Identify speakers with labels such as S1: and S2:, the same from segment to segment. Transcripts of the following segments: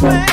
S1: Check,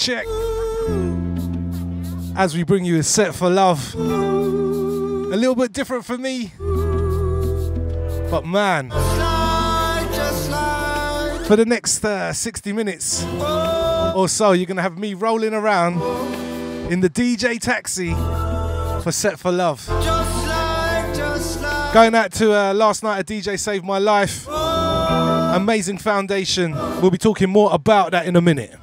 S1: check. As we bring you a set for love. A little bit different for me. But man, for the next uh, 60 minutes or so, you're to have me rolling around in the DJ taxi for Set for Love. Going out to uh, last night, a DJ saved my life. Amazing foundation. We'll be talking more about that in a minute.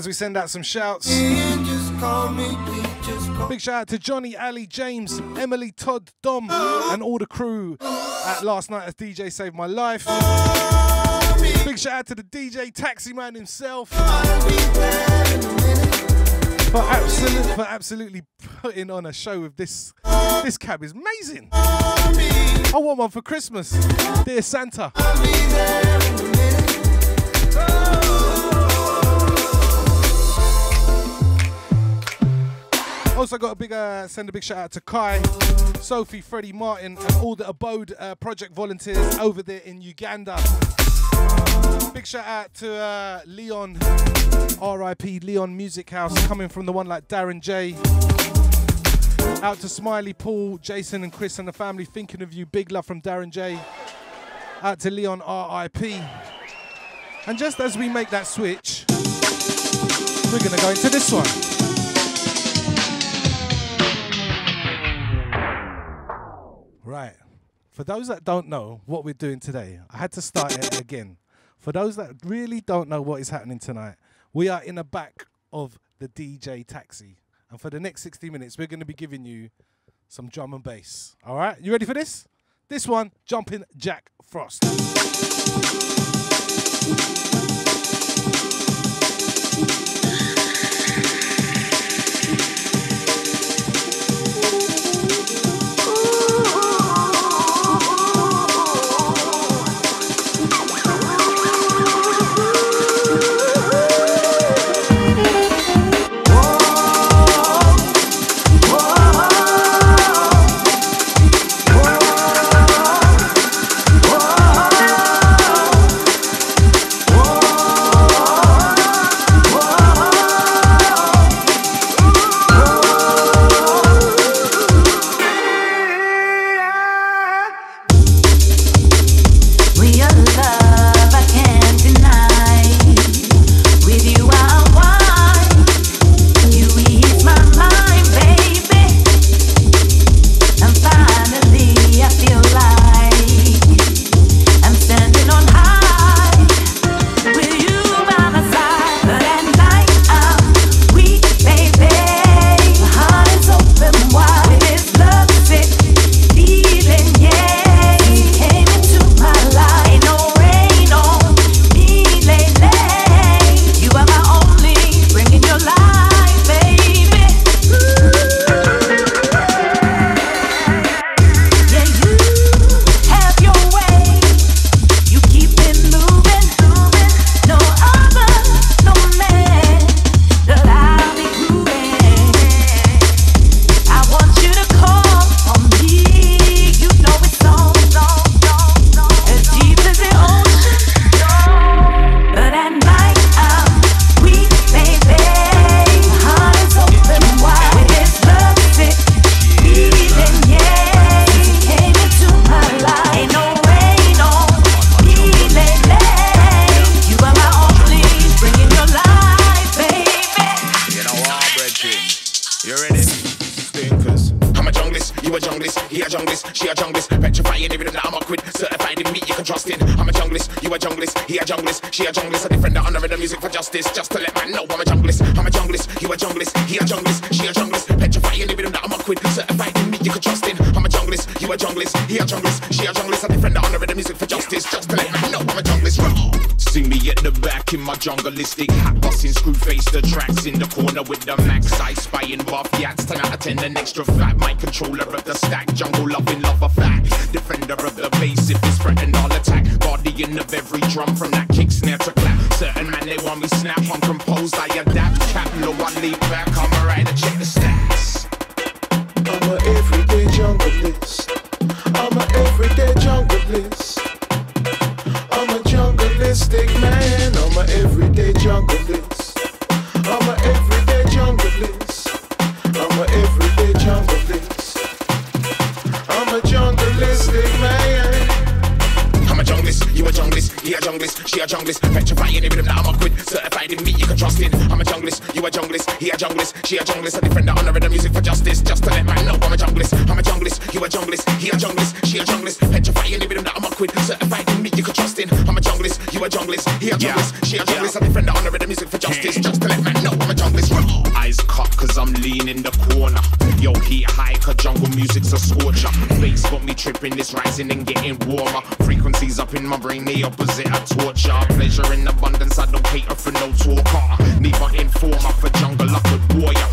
S1: As we send out some shouts. Big shout out to Johnny, Ali, James, Emily, Todd, Dom, and all the crew at last night as DJ saved my life. Big shout out to the DJ Taxi Man himself. For, absolute, for absolutely putting on a show with this this cab is amazing. I want one for Christmas. Dear Santa. Also got a big uh, send a big shout out to Kai, Sophie, Freddie Martin, and all the Abode uh, project volunteers over there in Uganda. Big shout out to uh, Leon, RIP Leon Music House, coming from the one like Darren Jay. Out to Smiley, Paul, Jason, and Chris and the family, thinking of you. Big love from Darren Jay. Out to Leon, RIP. And just as we make that switch, we're gonna go into this one. For those that don't know what we're doing today, I had to start it again. For those that really don't know what is happening tonight, we are in the back of the DJ taxi. And for the next 60 minutes, we're going to be giving you some drum and bass. All right? You ready for this? This one, Jumping Jack Frost.
S2: The rhythm that I'm a quid. Certified in me, you can trust in. I'm a junglist, you a junglist, he a junglist, she a junglist. A defender under the music for justice, just to let man know I'm a junglist. I'm a junglist, you a junglist, he a junglist, she a junglist. Petrifying the rhythm that I'm a quid. Certified in me, you can trust in. I'm a junglist, you a junglist, he a junglist, she a junglist. A defender under the music for justice, just to let man know I'm a junglist. Eyes cut, cause I'm lean in the corner. Yo, heat high, cause jungle music's a scorcher. Bass got me tripping, it's rising and getting warmer. Frequencies up in my brain, the opposite of torture. Pleasure in abundance, I don't cater for no talker. Neither informer for jungle, I could warrior.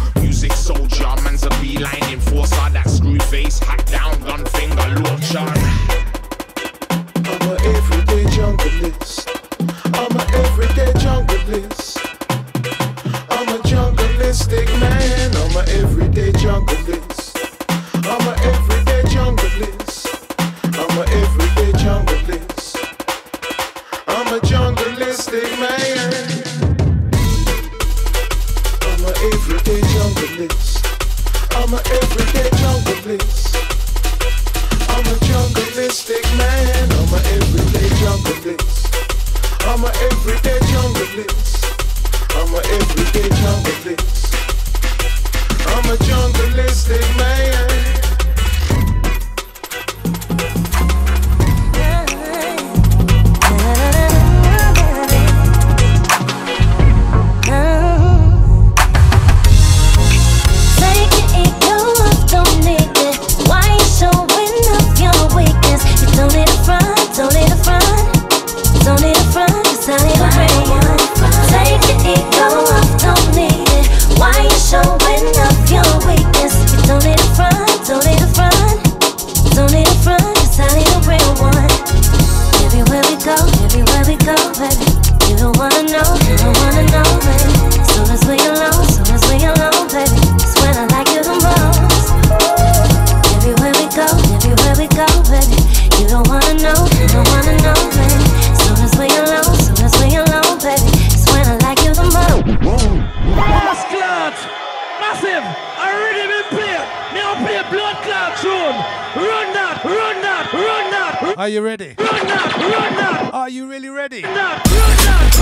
S3: You
S1: ready?
S4: run that, run that,
S1: Are you really ready?
S4: run run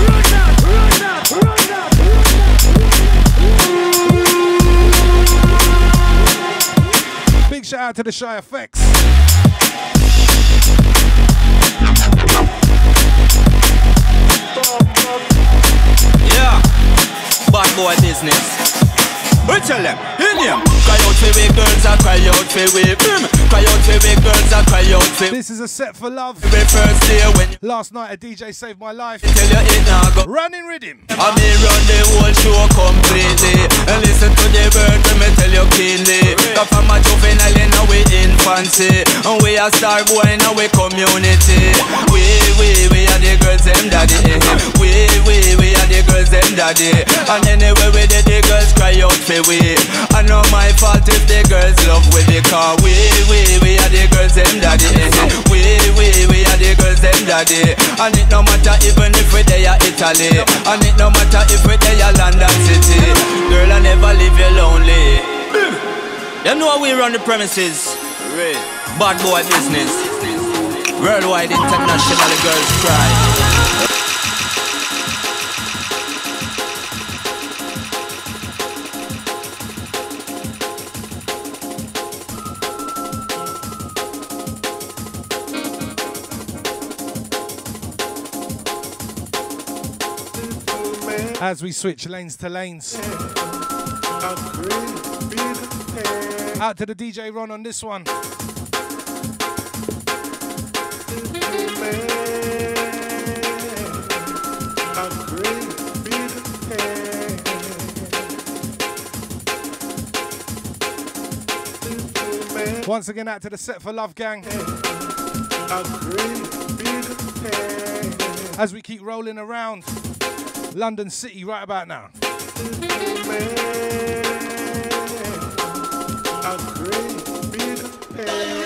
S4: run run run
S1: Big shout out to the Shy FX.
S5: Yeah, bad boy business. We tell them, in him. Cry out for we girls and cry out for we him. Cry out for we girls and cry out for
S1: This is a set for love.
S5: we first day when
S1: Last night a DJ saved my life.
S5: tell you it now go.
S1: Running rhythm.
S5: I me run the whole show completely And listen to the bird when me tell you keenly Cause from a juvenile in our infancy And we a star boy in our community. We, we, we are the girls them daddy. We, we, we are the girls them daddy. And anyway we did the girls cry out for we. I know my fault if the girls love we Because we, we, we are the girls them daddy. We, we, we are the girls them daddy. And it no matter even if we there Italy. And it no matter if we there London City. Girl I never leave you lonely. You know we run the premises Bad boy business. Worldwide, international girls cry.
S1: as we switch lanes to lanes. Out to the DJ Ron on this one. once again out to the set for Love Gang. As we keep rolling around London City right about now.
S6: Man,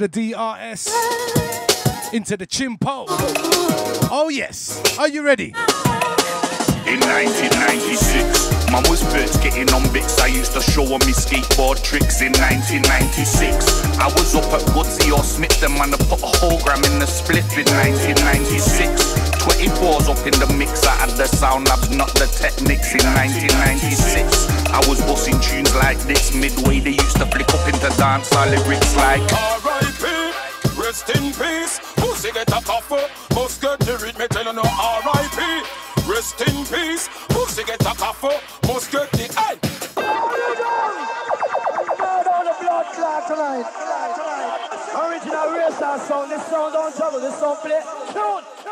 S7: the
S1: DRS into the chimpo. Oh, yes. Are you ready?
S8: In 1996, mum was birds getting on bits. I used to show her me skateboard tricks. In 1996, I was up at Woodsy or Smith, and man, put a whole gram in the split. In 1996, 24s up in the mix. I had the sound labs, not the techniques. In 1996, I was busting tunes like this. Midway, they used to flick up into dancehall lyrics like
S9: rest in peace. Pussy get a cougher, must get the read me telling no R.I.P. Rest in peace, pussy get a cougher, must get the
S10: eye. Tonight. Original racer sound, this sound don't trouble, this sound play tune.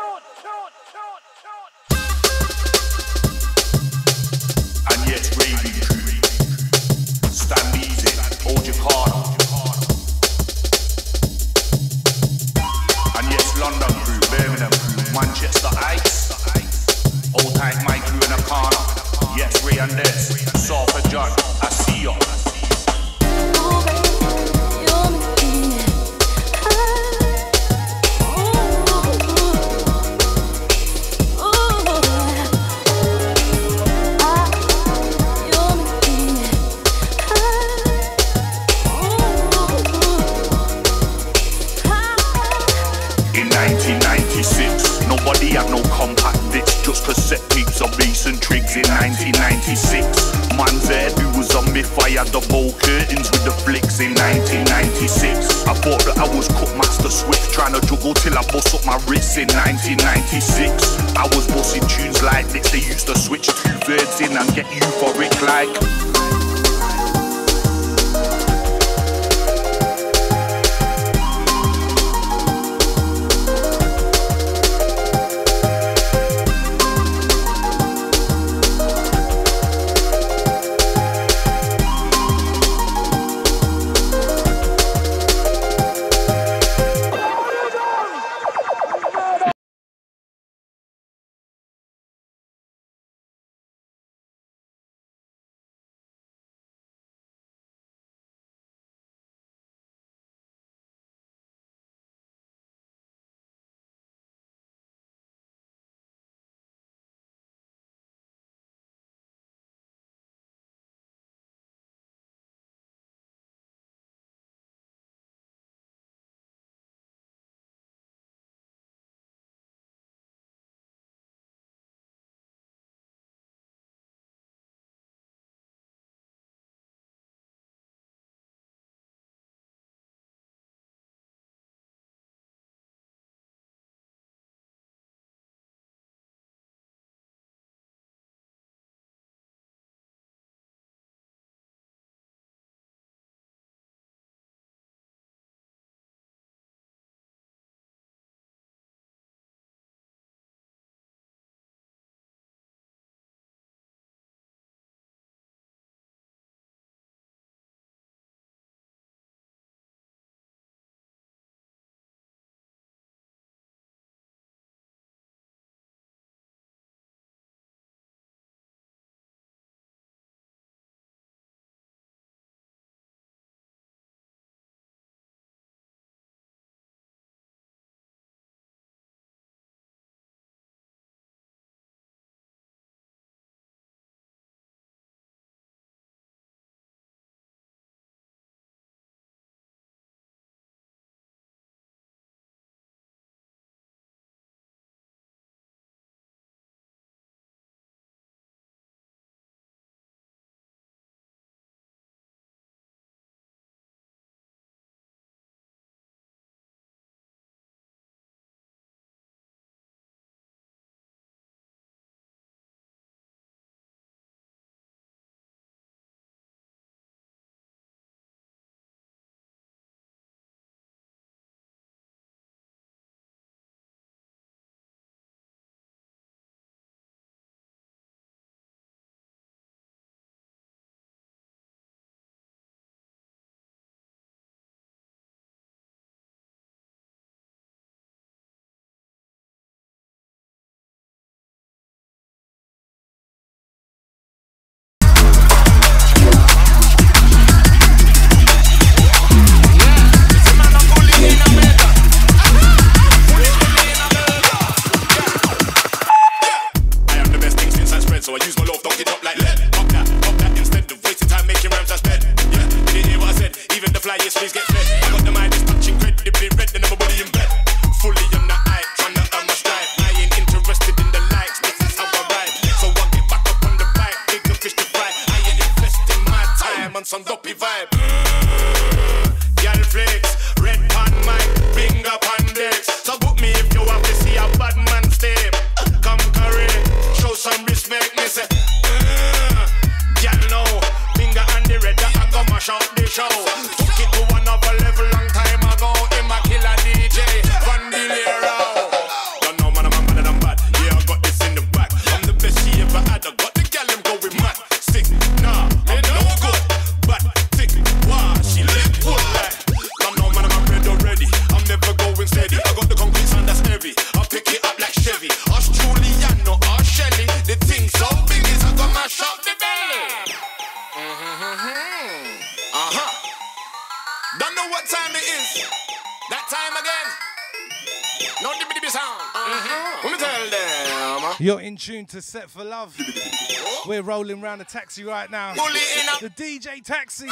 S1: taxi right now. The DJ taxi.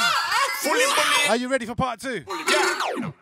S1: Are you ready for part two?
S11: Yeah.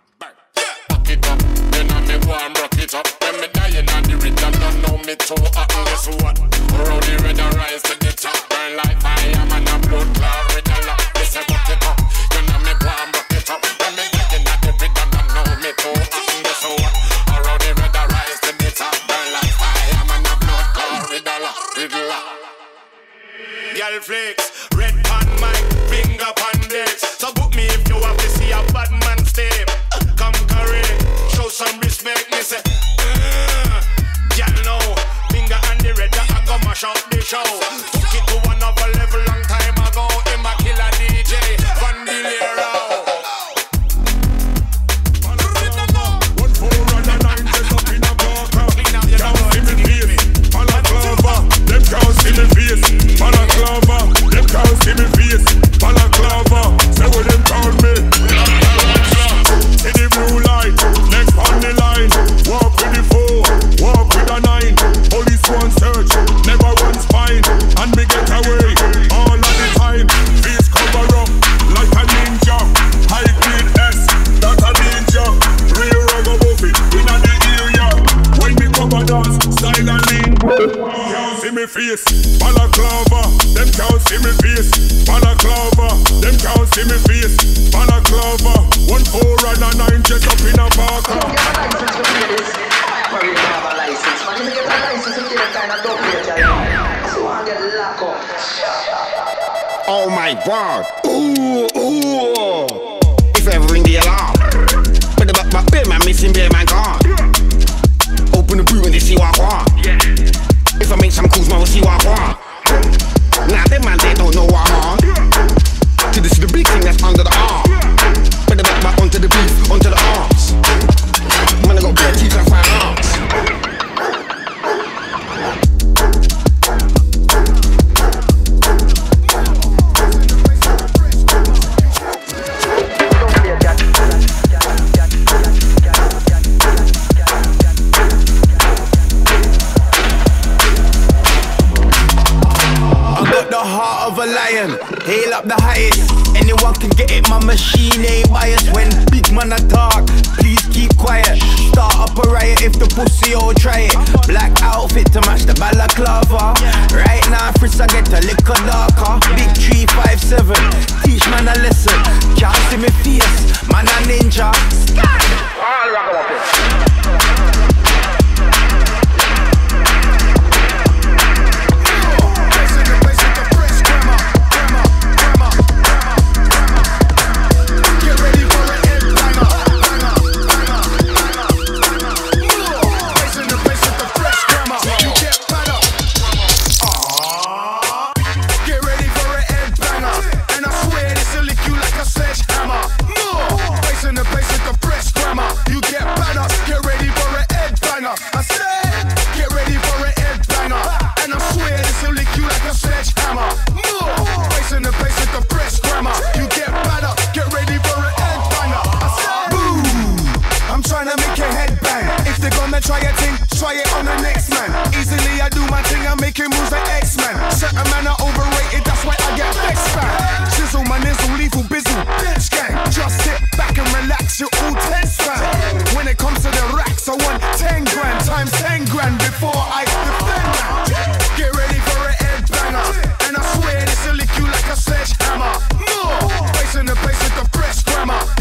S12: Mama.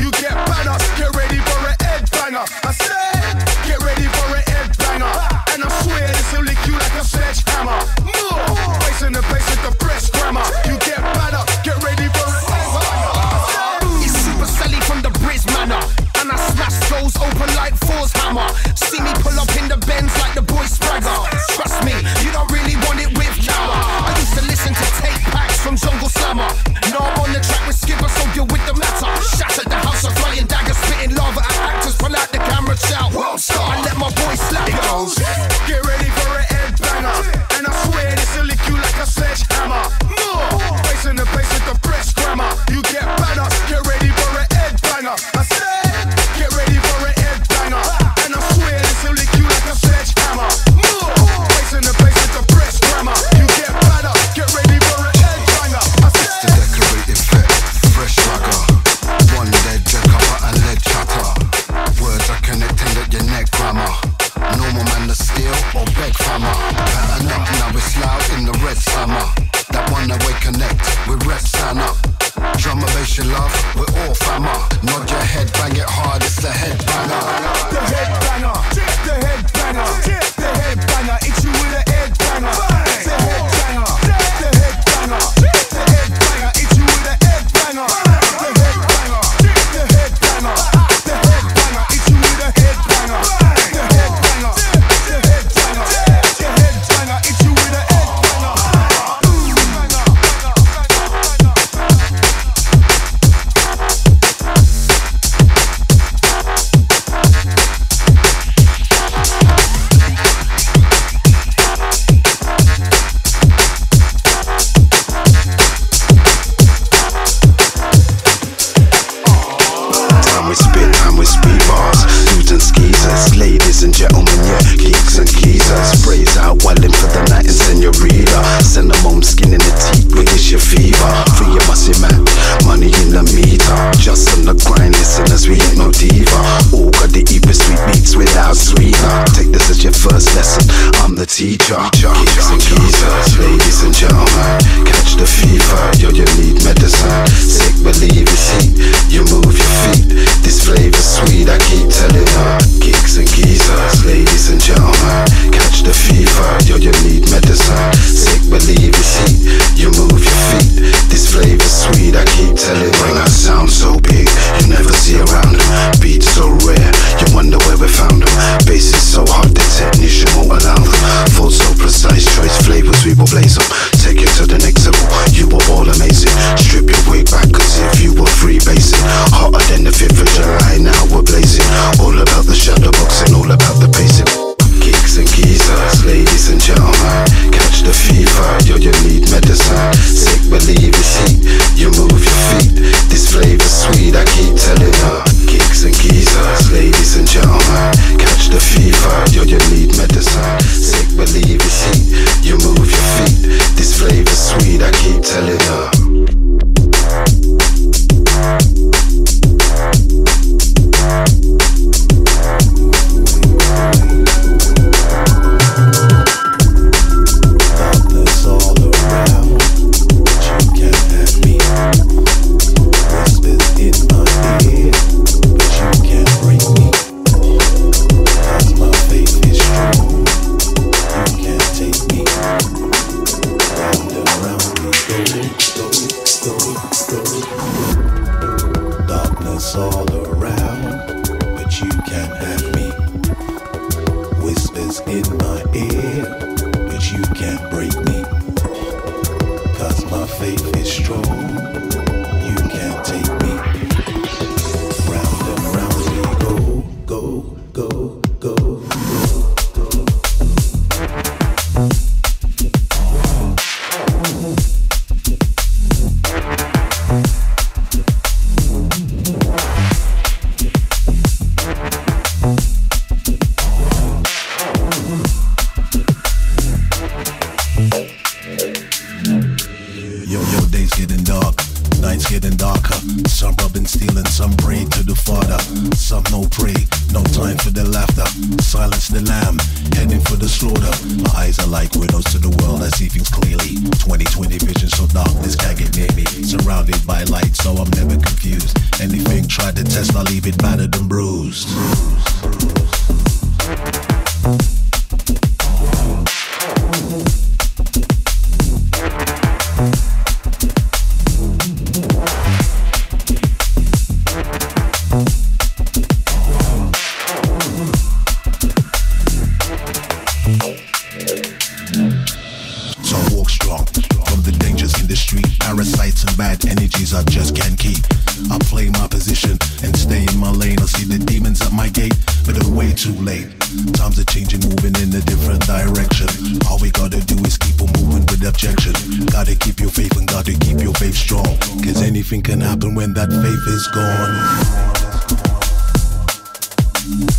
S12: gotta keep your faith strong. Cause anything can happen when that faith is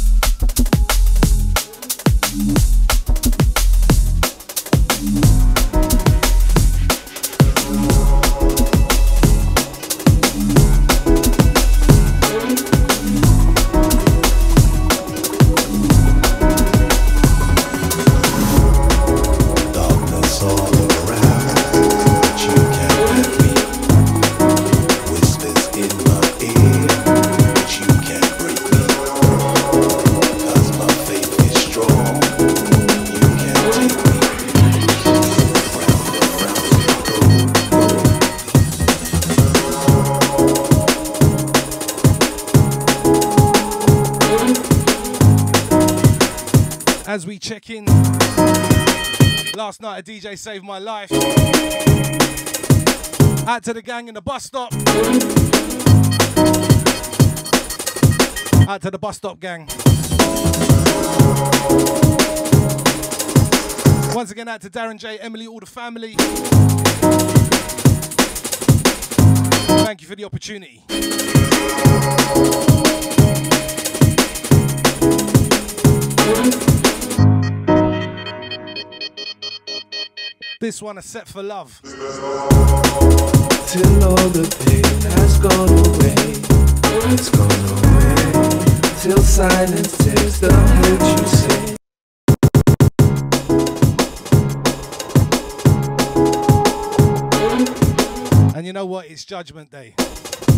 S12: gone.
S1: they saved my life. Out to the gang in the bus stop. Out to the bus stop gang. Once again, out to Darren Jay, Emily, all the family. Thank you for the opportunity. This one, is set for love.
S13: Till all the pain has gone away, it's gone away. Till silence the hurt you say.
S1: And you know what? It's Judgment Day.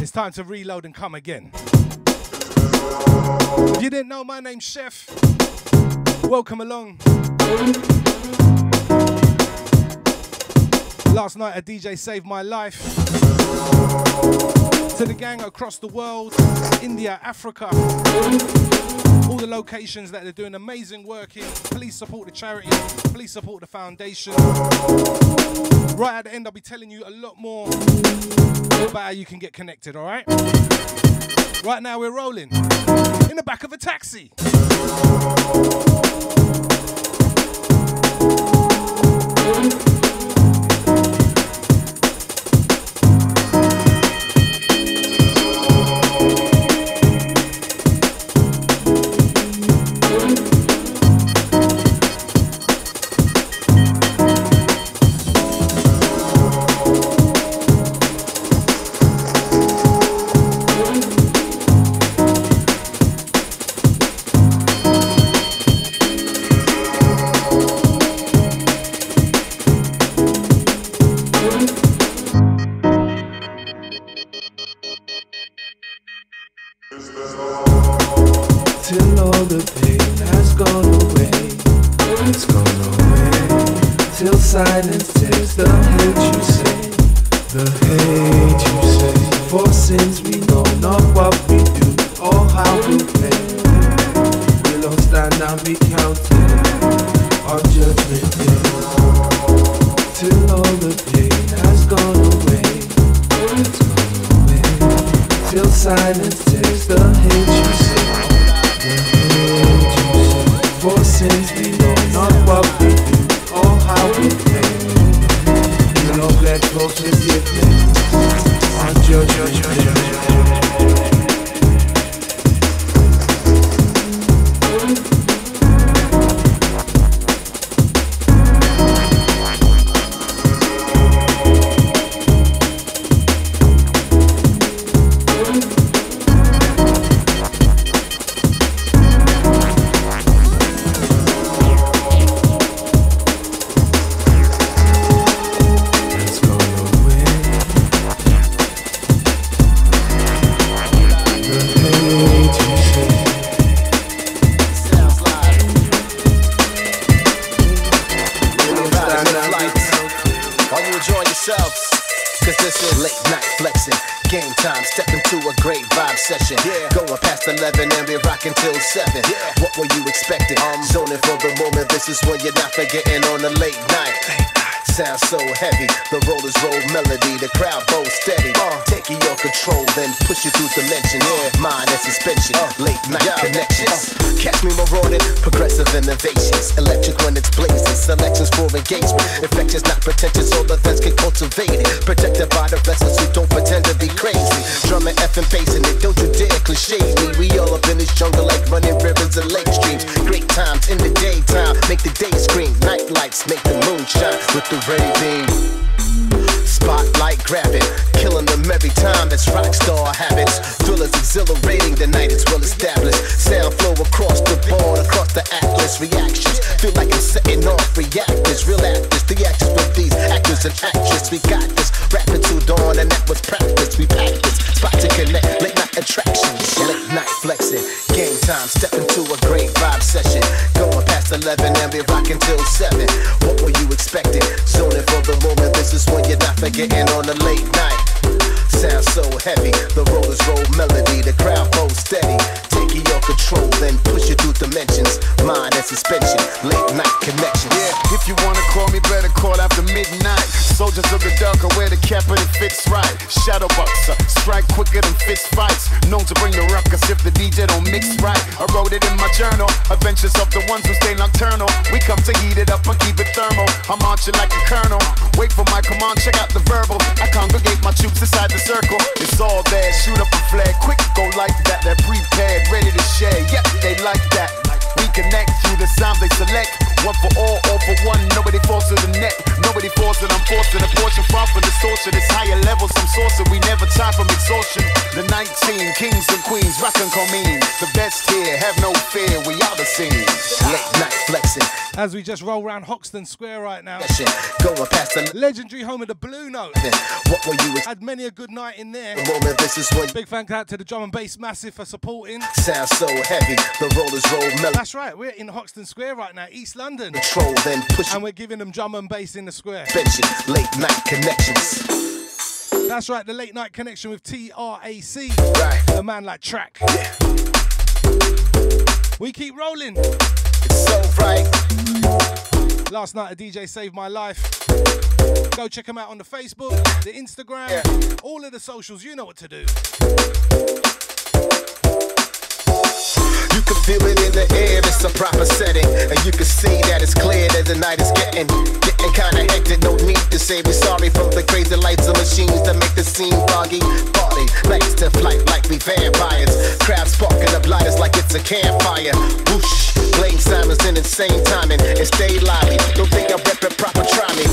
S1: It's time to reload and come again. If you didn't know, my name's Chef. Welcome along. Last night a DJ saved my life. To the gang across the world, India, Africa, all the locations that they're doing amazing work in. Please support the charity, please support the foundation. Right at the end, I'll be telling you a lot more about how you can get connected, all right? Right now, we're rolling in the back of a taxi.
S14: gates. is when you're not forgetting on a late night. Sounds so heavy, the rollers roll melody, the crowd goes steady taking your control, then push you through dimensions. Mind and suspension, late night connection.
S15: Yeah, if you wanna call me, better call after midnight. Soldiers of the dark, I wear the cap and it fits right. Shadow boxer, strike quicker than fist fights. Known to bring the ruckus if the DJ don't mix right. I wrote it in my journal. Adventures of the ones who stay nocturnal. We come to heat it up and keep it thermal. I'm marching like a colonel. Wait for my command, check out the verbal. I congregate my troops inside the circle. It's all there, shoot up a flag, quick go like that. They're prepared ready to share. Yep, they like that. We connect through the sounds they select. One for all, all for one. Nobody falls to the net. Nobody falls it, I'm forcing a portion far from distortion. It's higher levels, sorcery. We never time from exhaustion. The 19 kings and queens, rock and mean. The best here, have no fear. We are the scene.
S14: Late night flexing.
S1: As we just roll around Hoxton Square right now.
S14: Going past the
S1: legendary home of the Blue Note.
S14: What were you?
S1: Had many a good night in there.
S14: The this is when.
S1: Big thank out to the drum and bass massive for supporting.
S14: Sounds so heavy. The rollers roll mellow.
S1: That's right. We're in Hoxton Square right now, East London.
S14: Control then push.
S1: And we're giving them drum and bass in the square.
S14: Late night connections.
S1: That's right, the late night connection with TRAC.
S14: Right.
S1: A man like Track.
S14: Yeah.
S1: We keep rolling.
S14: It's so right.
S1: Last night a DJ saved my life. Go check him out on the Facebook, the Instagram,
S14: yeah.
S1: all of the socials. You know what to do.
S14: Can feel it in the air, it's a proper setting. And you can see that it's clear that the night is getting, getting kinda hectic. No need to say we're sorry from the crazy lights and machines that make the scene foggy. Party, legs to flight like we vampires. Crowds sparking up lighters like it's a campfire. Whoosh, Blame Simons in insane timing. And stay lively, don't think I'm reppin' proper, try me.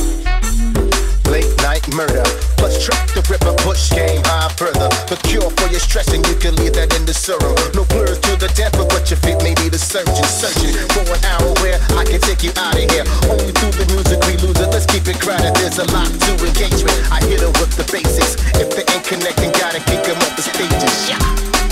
S14: Late night murder. Plus track the ripper, push game high further. The cure for your stress and you can leave that in the serum. No blurs depth, but your feet may be the surgeon. Searching for an hour where I can take you out of here. Only through the music we lose it. Let's keep it crowded. There's a lot to engagement. I hit them with the basics. If they ain't connecting, gotta kick them up the stages. Yeah.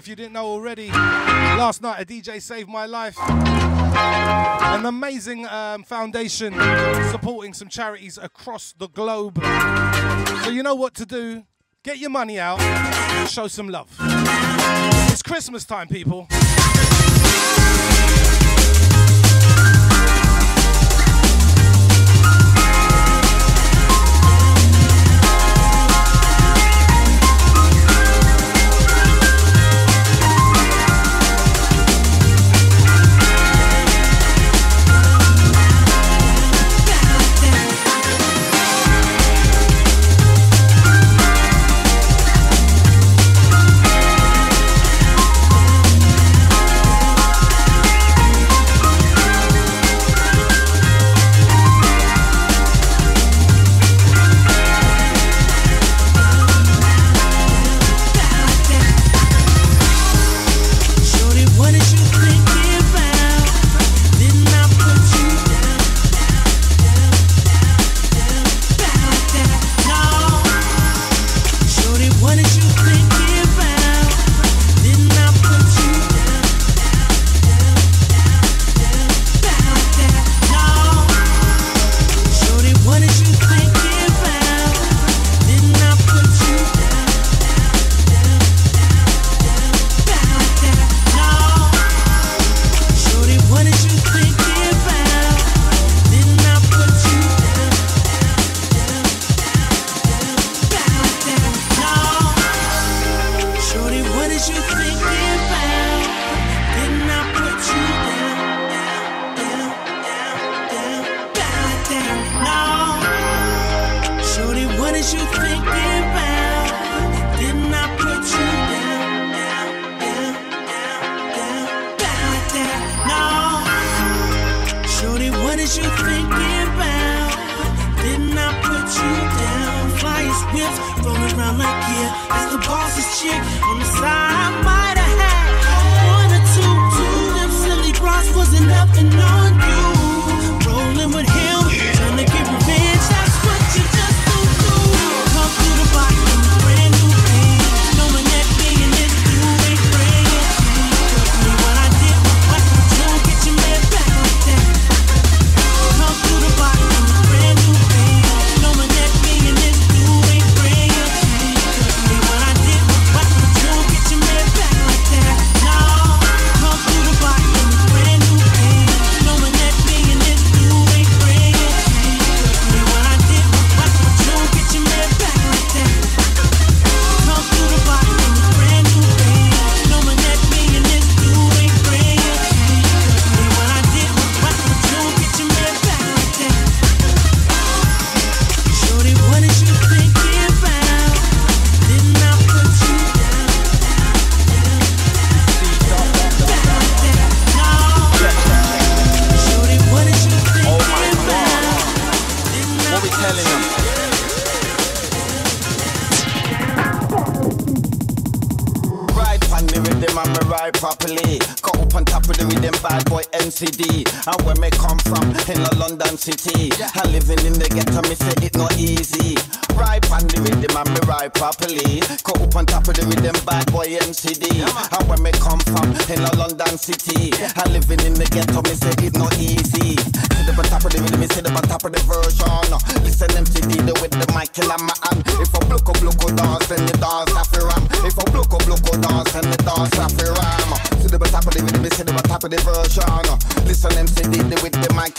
S1: If you didn't know already. Last night a DJ saved my life. An amazing um, foundation supporting some charities across the globe. So you know what to do. Get your money out, show some love. It's Christmas time, people.
S16: Like yeah. That's the boss's chick on the side. I might have had one or two, two. of Them silly bras wasn't nothing on
S17: city. I living in the ghetto, me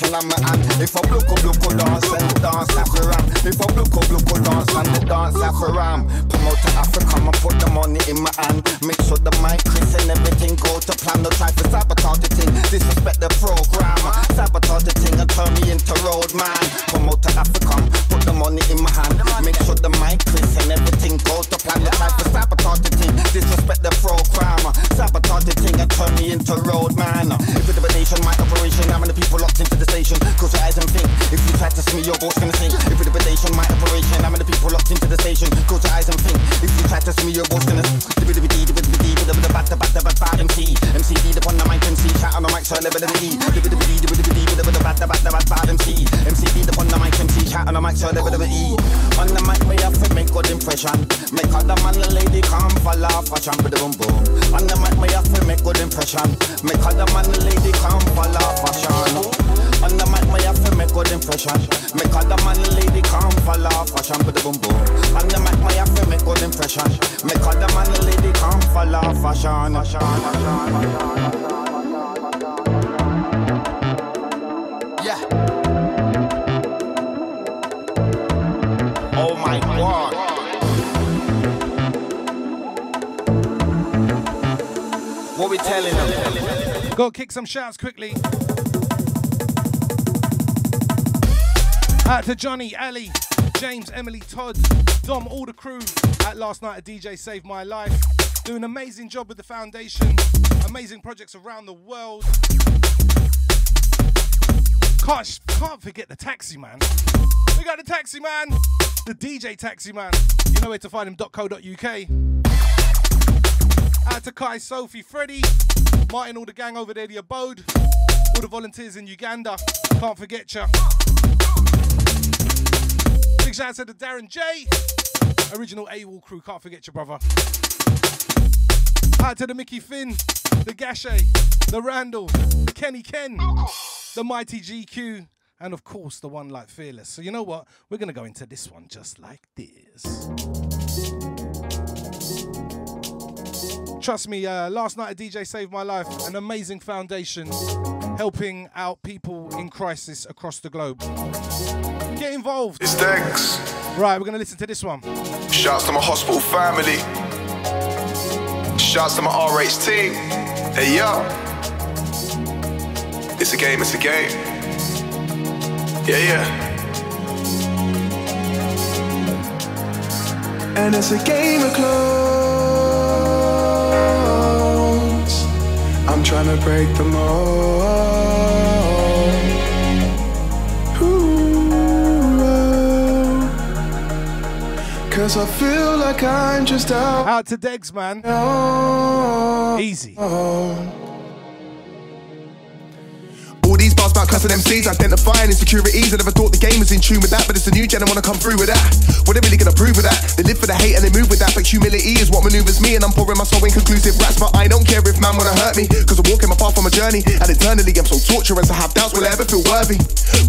S17: in my hand. If I block up, block dance, the dance after ram. If I block up, block dance, the dance after ram. Promote to Africa, I'ma put the money in my hand. Make sure the mic, Chris, and everything go to plan. No try to sabotage the thing, disrespect the program. Sabotage the thing and turn me into road man. Promote to Africa, put the money in my hand. Make sure the mic, Chris, and everything go to plan. No try to sabotage the thing, disrespect the program. Sabotage the thing and turn me into road man. The people locked into the station. Close your eyes and think. If you try to me, your boat's gonna sink. If it's a nation, my operation, I'm the people locked into the station. Close your eyes and think. If you try to me, your boat's gonna MC, MCD upon the mic, MC, shout on the mic, so level the E. MC, MCD upon the mic, MC, shout on the mic, so level the E. On the mic, we have to make good impression. Make other man, the lady come fall off, fashion, with the boom boom. On the mic, we have to make good impression. Make other man, the lady come fall off, fashion. On the mic, we have to make good impression. Make other man, the lady come fall off, fashion, with the boom boom. On the mic, we have to make good impression. Make other man, the lady come fall off, fashion. Oh my god. What we telling them?
S1: Go kick some shouts quickly. Out to Johnny, Ali, James, Emily, Todd, Dom, all the crew at last night a DJ Saved My Life. Doing an amazing job with the foundation, amazing projects around the world. Can't, can't forget the taxi man. We got the taxi man, the DJ taxi man. You know where to find him, .co.uk. Out to Kai, Sophie, Freddie, Martin, all the gang over there, the abode, all the volunteers in Uganda. Can't forget ya. Big shout out to the Darren Jay, original AWOL crew. Can't forget your brother. Out to the Mickey Finn, the Gashay, the Randall, Kenny Ken, the Mighty GQ, and of course the one like Fearless. So you know what? We're gonna go into this one just like this. Trust me, uh, last night a DJ saved my life. An amazing foundation helping out people in crisis across the globe. Get involved.
S18: It's Degs.
S1: Right, we're gonna listen to this one.
S18: Shouts to my hospital family. Shouts to my RH team. Hey yo. It's a game, it's a game. Yeah, yeah.
S13: And it's a game of clones. I'm trying to break them all. Cause I feel like I'm just out.
S1: Out to Degs, man. Oh, Easy.
S19: All about cussing MCs, identifying insecurities. I never thought the game was in tune with that, but it's a new gen, I wanna come through with that. What they really gonna prove with that? They live for the hate and they move with that, but humility is what maneuvers me, and I'm pouring my soul in conclusive raps. But I don't care if man wanna hurt me, cause I'm walking my path on my journey, and eternally I'm so torturous. I have doubts, will I ever feel worthy?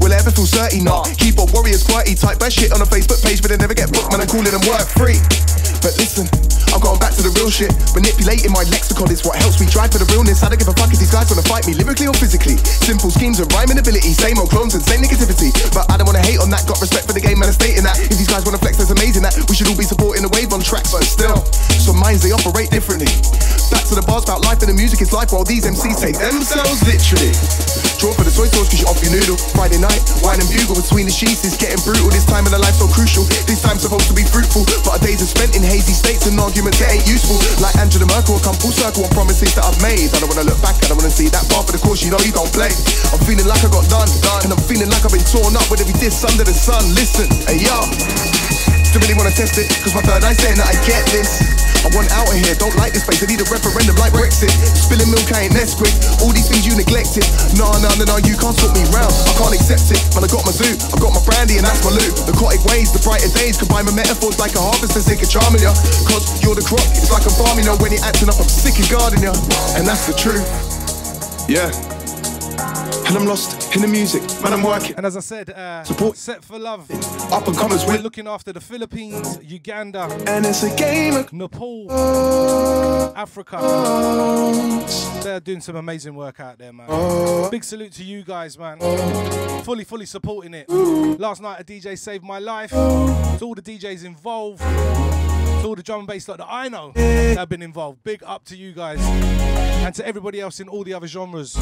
S19: Will I ever feel certain? Nah, keyboard warriors quirky, type that shit on a Facebook page, but they never get booked, man. I'm calling them work free. But listen, I'm going back to the real shit. Manipulating my lexicon is what helps me drive for the realness. I don't give a fuck if these guys wanna fight me, lyrically or physically. Simple schemes and rhyming ability, same old clones and same negativity. But I don't wanna hate on that, got respect for the game, man. I'm stating that. If these guys wanna flex, that's amazing that. We should all be supporting the wave on tracks, but still, some minds they operate differently. Back to the bars about life and the music is life, while these MCs take themselves literally. Draw for the soy sauce, cause you off your noodle. Friday night, wine and bugle between the sheets is getting brutal. This time in the life so crucial. This time's supposed to be fruitful, but our days are spent in hazy states and arguments that ain't useful. Like Angela Merkel, I come full circle on promises that I've made. I don't wanna look back, I don't wanna see that bar for the course, you know you don't play. I'm feeling like I got done, and I'm feeling like I've been torn up with every diss under the sun. Listen, hey yo. Still really wanna test it, cause my third eye's saying that I get this. I want out of here, don't like this place, I need a referendum like Brexit. Spilling milk, I ain't Nesquik. All these things you neglected. Nah, nah, nah, nah, you can't sort me round. I can't accept it. Man, I got my zoo, I got my brandy, and that's my loot. The aquatic ways, the brighter days, combine my metaphors like a harvest and sick of charming ya. Cause you're the crop, it's like a farm, you know, when you're acting up, I'm sick of guarding ya. And that's the truth. Yeah. And I'm lost in the music, man, I'm working.
S1: And as I said, uh,
S19: Support.
S1: Set for Love.
S19: Up and comers,
S1: We're
S19: we're
S1: looking after the Philippines, Uganda,
S13: And it's a game of
S1: Nepal, Africa. They're doing some amazing work out there, man. Big salute to you guys, man. Fully, fully supporting it. Last night, a DJ saved my life. To all the DJs involved, to all the drum and bass that I know that have been involved. Big up to you guys, and to everybody else in all the other genres.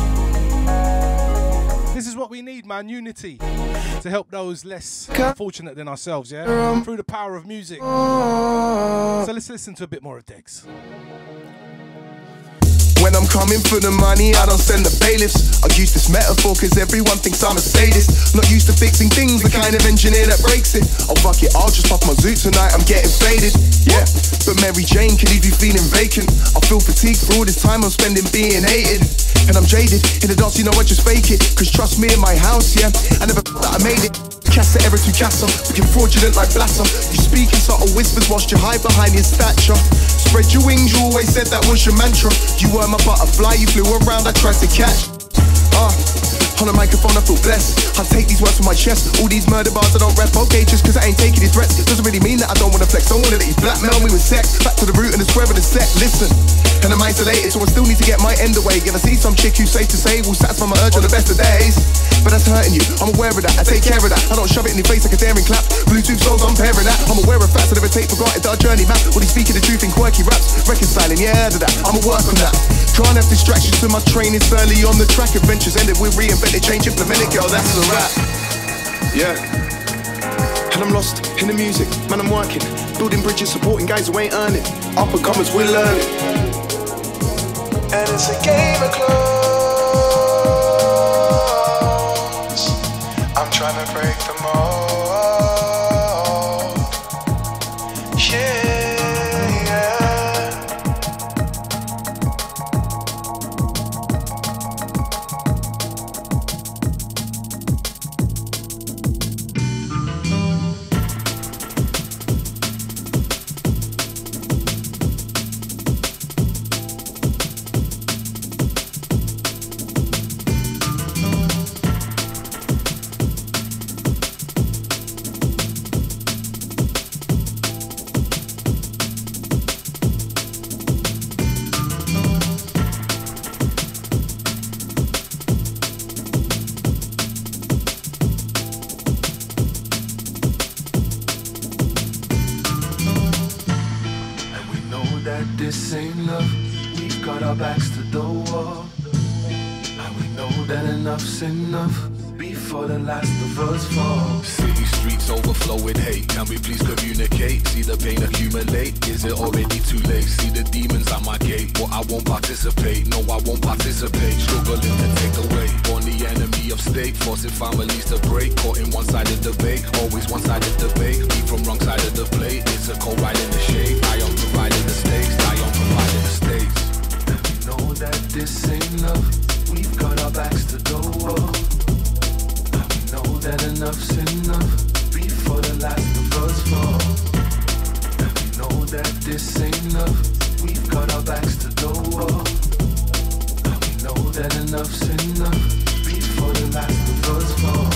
S1: This is what we need, man. Unity to help those less fortunate than ourselves, yeah? Through the power of music. So let's listen to a bit more of
S19: Degs. Coming for the money, I don't send the bailiffs. I use this metaphor cause everyone thinks I'm a sadist. Not used to fixing things, the kind of engineer that breaks it. Oh fuck it, I'll just pop my zoot tonight, I'm getting faded. Yeah, but Mary Jane can leave you feeling vacant. I feel fatigued for all this time I'm spending being hated. And I'm jaded, in the dance, you know I just fake it. Cause trust me in my house, yeah, I never that I made it. Casa ever to casa, looking fraudulent like Blatter. You speak in subtle whispers whilst you hide behind your stature. Spread your wings, you always said that was your mantra. You were my butterfly, you flew around, I tried to catch. Ah. On the microphone, I feel blessed. I take these words from my chest. All these murder bars, I don't rap. Okay, just cause I ain't taking these threats. Doesn't really mean that I don't wanna flex. Don't wanna let you blackmail me with sex. Back to the root and the square of the set. Listen. And I'm isolated, so I still need to get my end away. Gonna see some chick who's safe to say will satisfy my urge on the best of days. But that's hurting you, I'm aware of that. I take care of that. I don't shove it in your face like a daring clap. Bluetooth souls, I'm pairing that. I'm aware of facts that never take for granted. Our journey map. When he's speaking the truth in quirky raps. Reconciling, yeah, to that. I'ma work on that. Can't have distractions to my training early on the track. Adventures ended with reinvented change, it, girl. That's a wrap. Yeah. And I'm lost in the music, man. I'm working, building bridges, supporting guys who ain't earning. Up and comers, we're learning.
S13: And it's a game of clones. This ain't love. We've got our backs to the wall. And we know that enough's enough. Before the last of us fall.
S6: City streets overflow with hate. Can we please communicate? See the pain accumulate. Is it already too late? See the demons at my gate, but I won't participate. No, I won't participate. Struggling to take away. Born the enemy of state, forcing families to break. Caught in one-sided debate, always one-sided debate. Me from wrong side of the plate. It's a cold ride in the shade. I am providing
S13: that this ain't love. We've got our backs to the wall. We know that enough's enough before the fall. And we know that this ain't love. We've got our backs to the wall. We know that enough's enough before the last of us fall.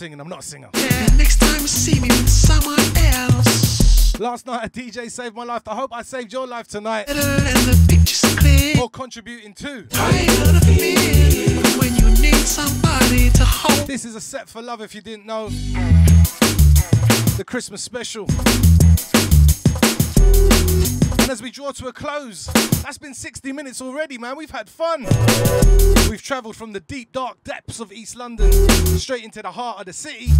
S1: Singing. I'm not a singer.
S16: Next time you see me with someone else.
S1: Last night a DJ saved my life. I hope I saved your life tonight.
S16: And the picture's clear.
S1: Or contributing too.
S16: How you gonna when you need somebody to hold?
S1: This is a set for love if you didn't know. The Christmas special. And as we draw to a close, that's been 60 minutes already, man. We've had fun. We've travelled from the deep, dark depths of East London straight into the heart of the city.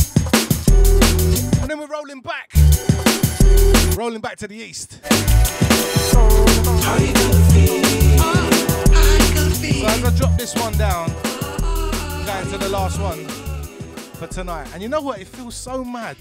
S1: And then we're rolling back. Rolling back to the east. So as I drop this one down, I'm going to the last one for tonight. And you know what? It feels so mad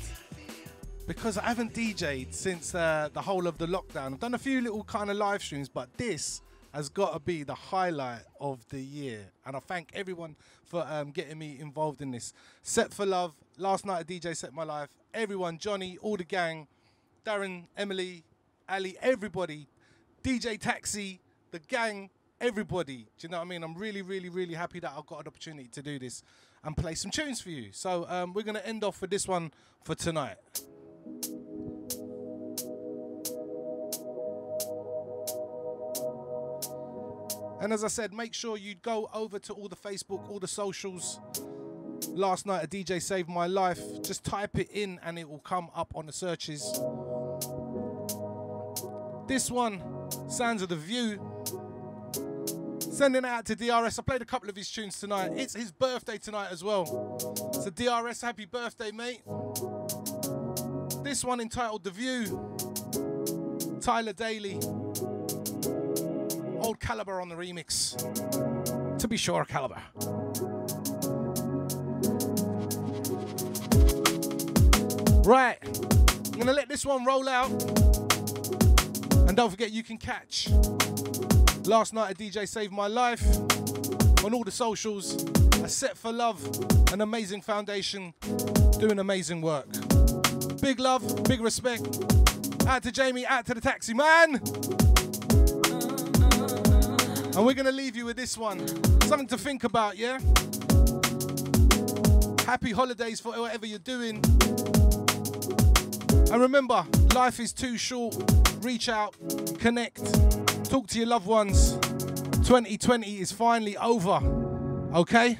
S1: because I haven't DJ'd since uh, the whole of the lockdown. I've done a few little kind of live streams, but this has got to be the highlight of the year. And I thank everyone for um, getting me involved in this. Set for Love, last night a DJ set my life. Everyone, Johnny, all the gang, Darren, Emily, Ali, everybody, DJ Taxi, the gang, everybody. Do you know what I mean? I'm really, really, really happy that I've got an opportunity to do this and play some tunes for you. So um, we're going to end off with this one for tonight. And as I said, make sure you go over to all the Facebook, all the socials. Last night, a DJ saved my life. Just type it in and it will come up on the searches. This one, Sounds of the View. Sending out to DRS. I played a couple of his tunes tonight. It's his birthday tonight as well. So DRS, happy birthday, mate. This one entitled The View. Tyler Daly. Old Calibre on the remix. To be sure, Calibre. Right. I'm gonna let this one roll out. And don't forget you can catch last night a DJ saved my life on all the socials. A set for love, an amazing foundation, doing amazing work. Big love, big respect. Out to Jamie, out to the taxi man. And we're gonna leave you with this one. Something to think about, yeah? Happy holidays for whatever you're doing. And remember, life is too short. Reach out, connect, talk to your loved ones. 2020 is finally over. Okay?